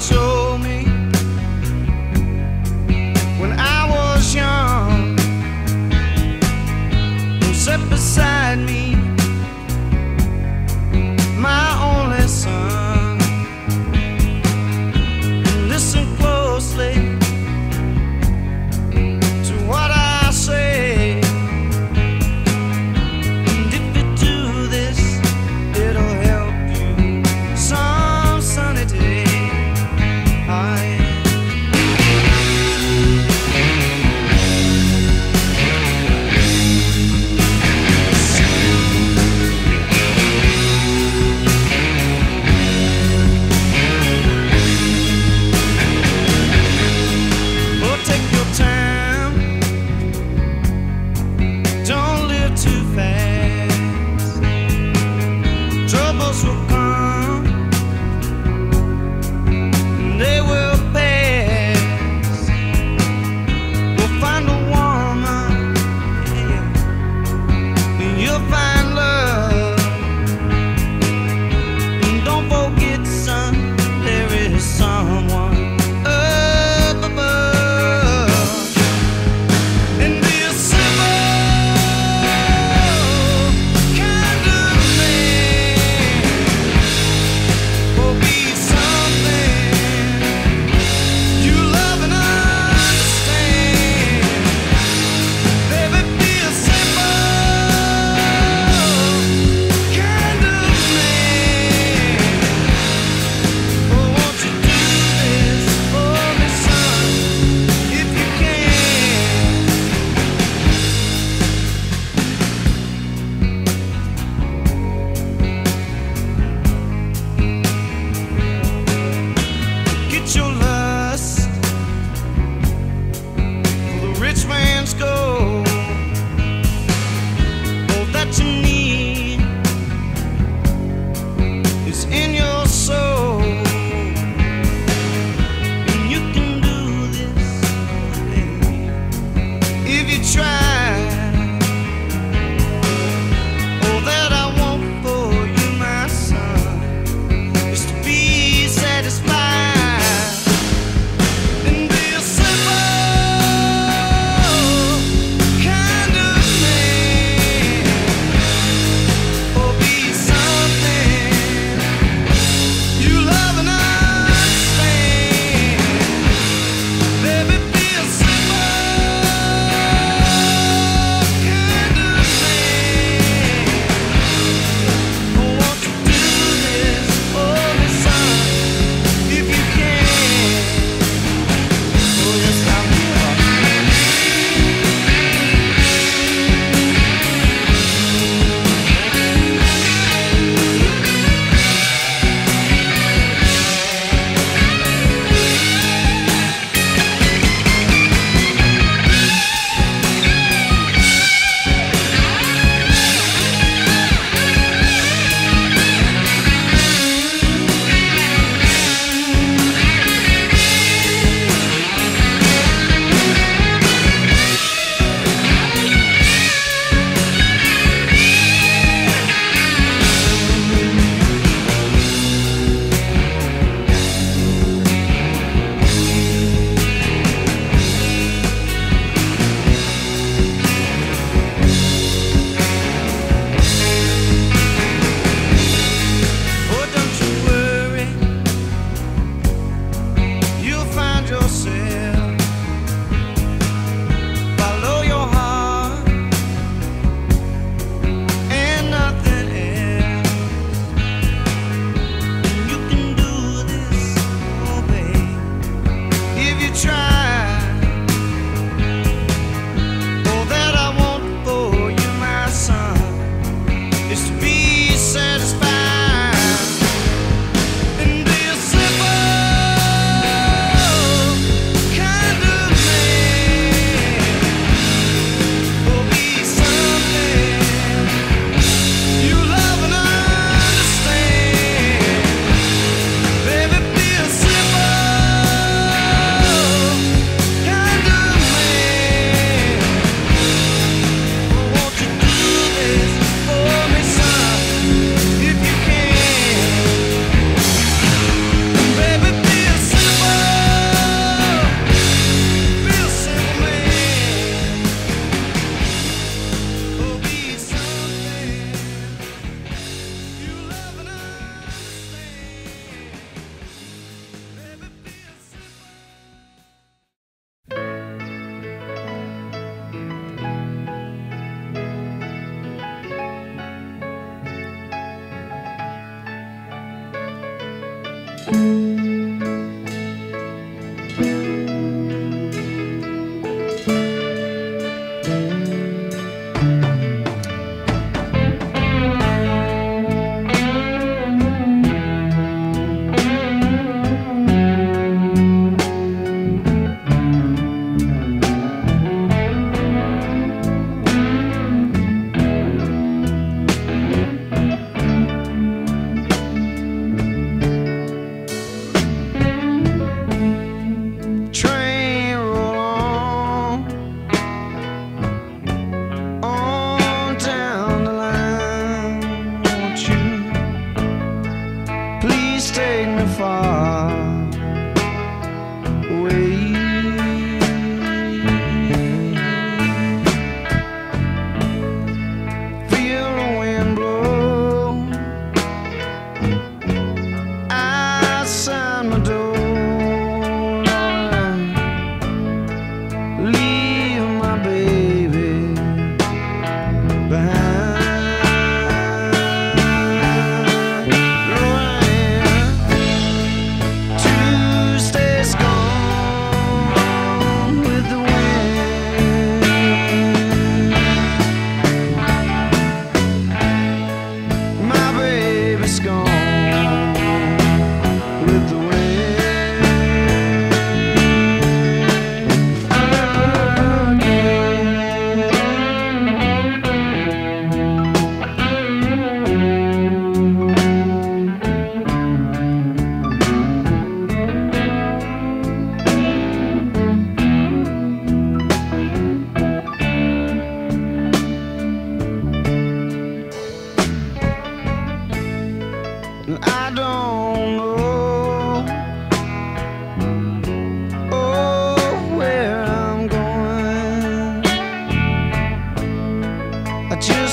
So.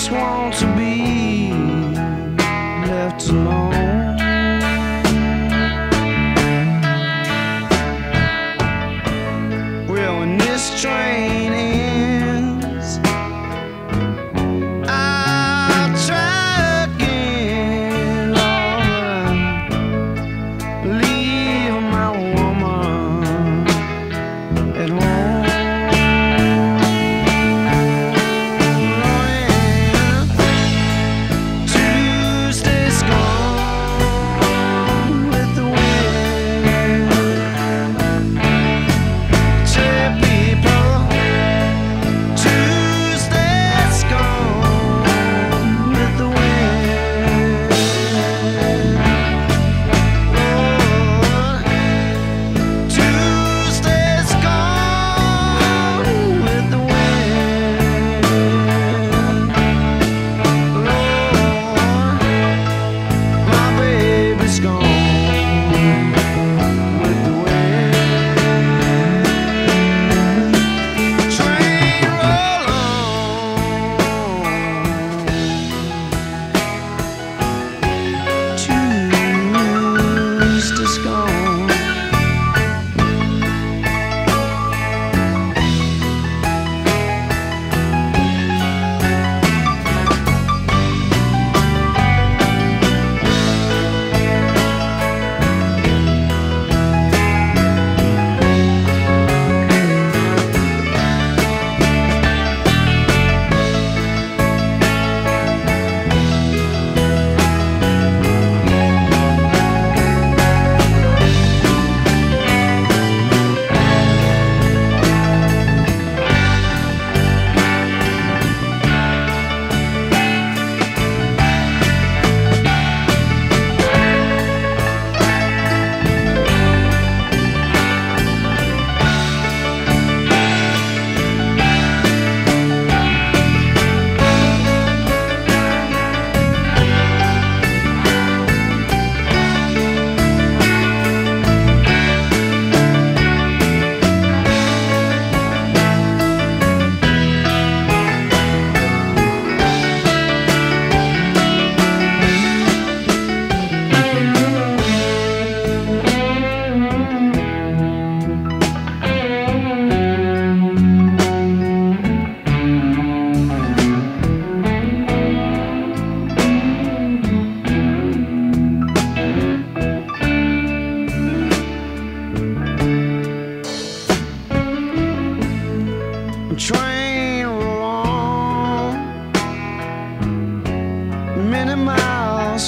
just want to be left alone.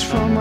from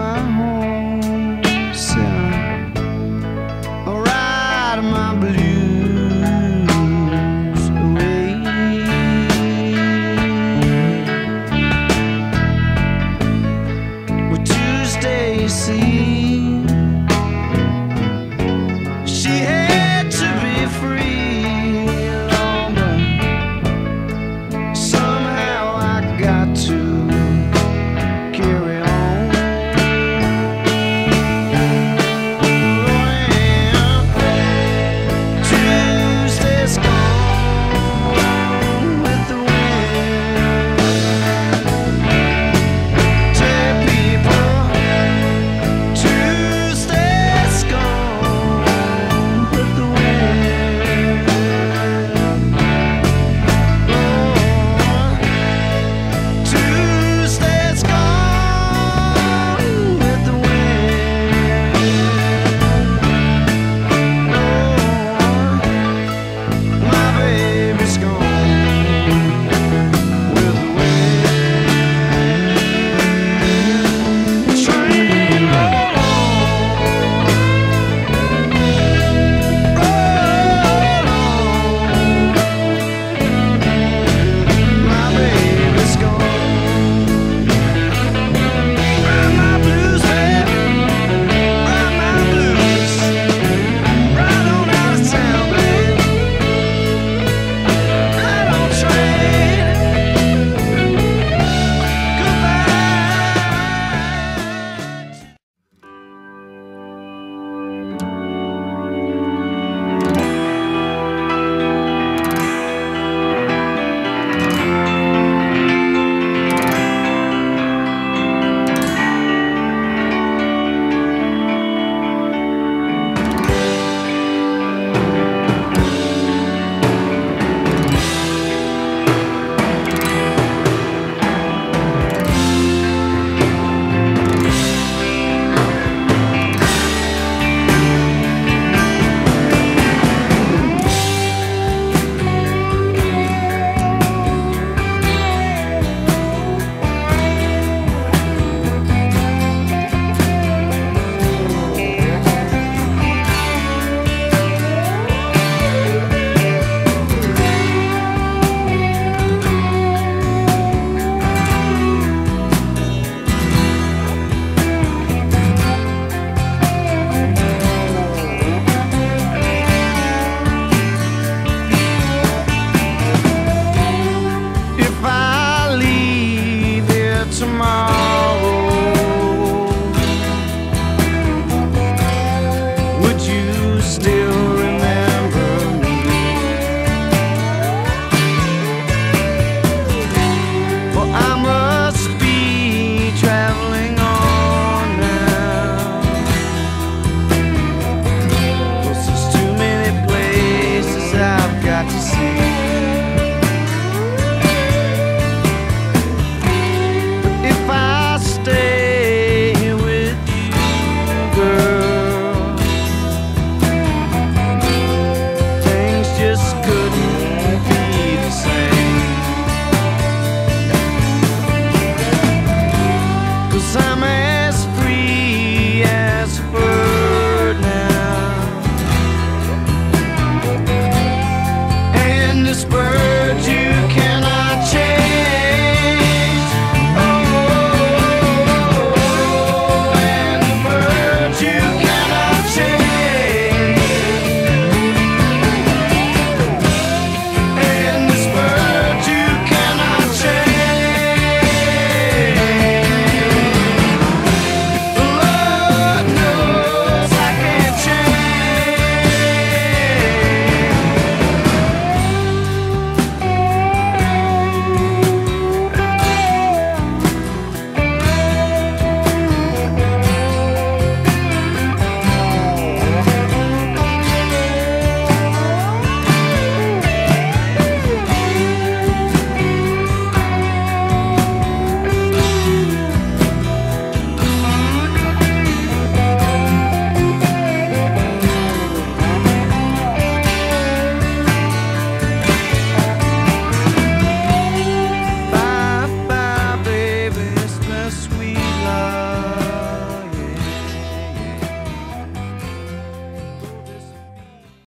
would you still?